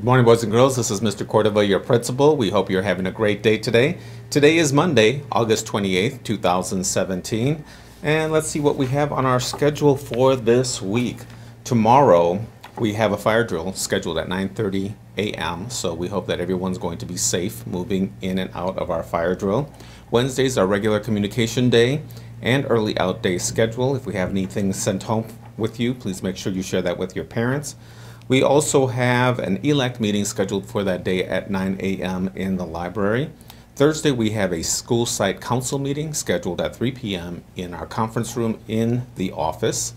Good morning, boys and girls. This is Mr. Cordova, your principal. We hope you're having a great day today. Today is Monday, August 28th, 2017. And let's see what we have on our schedule for this week. Tomorrow, we have a fire drill scheduled at 9.30 a.m., so we hope that everyone's going to be safe moving in and out of our fire drill. Wednesday's our regular communication day and early out day schedule. If we have anything sent home with you, please make sure you share that with your parents. We also have an ELAC meeting scheduled for that day at 9 a.m. in the library. Thursday, we have a school site council meeting scheduled at 3 p.m. in our conference room in the office.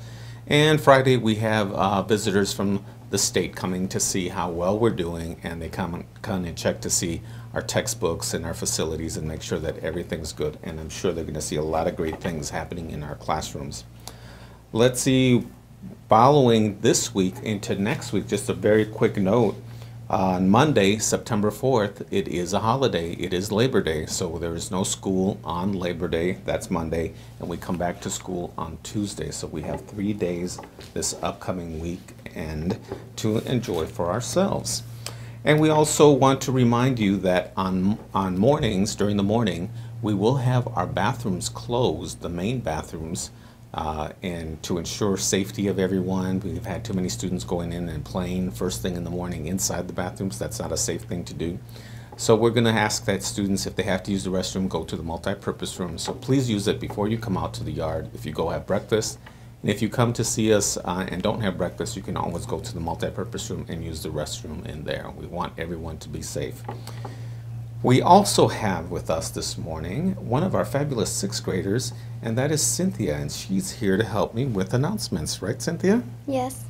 And Friday, we have uh, visitors from the state coming to see how well we're doing, and they come, come and check to see our textbooks and our facilities and make sure that everything's good. And I'm sure they're going to see a lot of great things happening in our classrooms. Let's see following this week into next week, just a very quick note. On Monday, September 4th, it is a holiday. It is Labor Day, so there is no school on Labor Day. That's Monday, and we come back to school on Tuesday. So we have three days this upcoming weekend to enjoy for ourselves. And we also want to remind you that on, on mornings, during the morning, we will have our bathrooms closed, the main bathrooms, uh, and to ensure safety of everyone. We've had too many students going in and playing first thing in the morning inside the bathrooms. That's not a safe thing to do. So we're going to ask that students, if they have to use the restroom, go to the multi-purpose room. So please use it before you come out to the yard. If you go have breakfast, and if you come to see us uh, and don't have breakfast, you can always go to the multi-purpose room and use the restroom in there. We want everyone to be safe. We also have with us this morning one of our fabulous sixth graders, and that is Cynthia, and she's here to help me with announcements, right, Cynthia? Yes.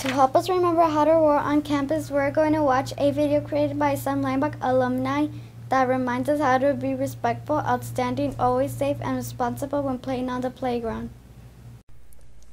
To help us remember how to roar on campus, we're going to watch a video created by some Lineback alumni that reminds us how to be respectful, outstanding, always safe, and responsible when playing on the playground.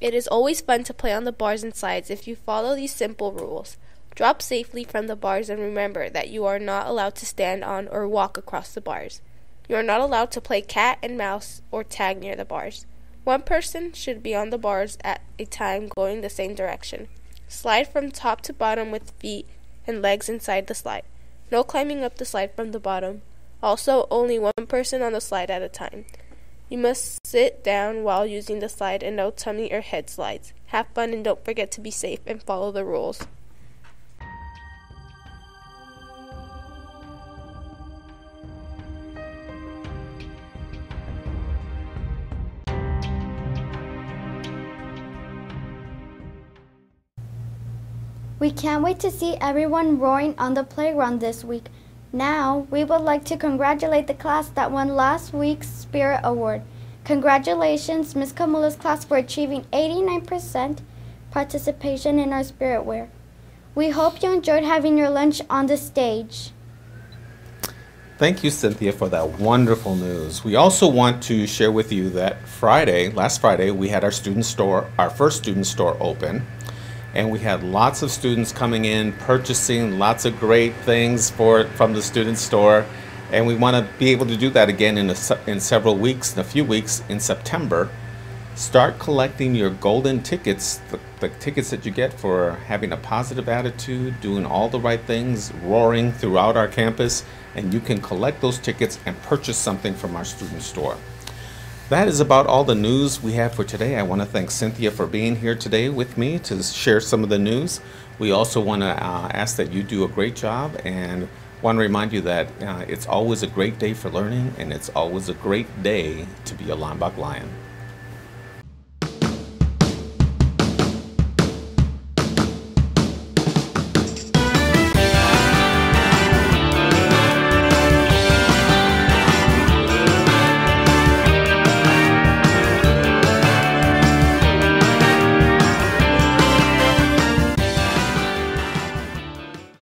It is always fun to play on the bars and slides if you follow these simple rules. Drop safely from the bars and remember that you are not allowed to stand on or walk across the bars. You are not allowed to play cat and mouse or tag near the bars. One person should be on the bars at a time going the same direction. Slide from top to bottom with feet and legs inside the slide. No climbing up the slide from the bottom. Also, only one person on the slide at a time. You must sit down while using the slide and no tummy or head slides. Have fun and don't forget to be safe and follow the rules. We can't wait to see everyone roaring on the playground this week. Now, we would like to congratulate the class that won last week's Spirit Award. Congratulations, Ms. Kamula's class, for achieving 89% participation in our Spirit Wear. We hope you enjoyed having your lunch on the stage. Thank you, Cynthia, for that wonderful news. We also want to share with you that Friday, last Friday, we had our student store, our first student store open and we had lots of students coming in purchasing lots of great things for from the student store. And we want to be able to do that again in, a, in several weeks in a few weeks in September. Start collecting your golden tickets the, the tickets that you get for having a positive attitude doing all the right things roaring throughout our campus. And you can collect those tickets and purchase something from our student store that is about all the news we have for today. I want to thank Cynthia for being here today with me to share some of the news. We also want to uh, ask that you do a great job and want to remind you that uh, it's always a great day for learning and it's always a great day to be a Lineback Lion.